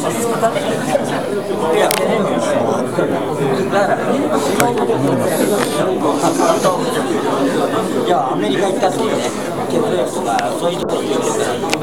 いやアメリカ行った時ね、ケツとかそういうところに行ってたら。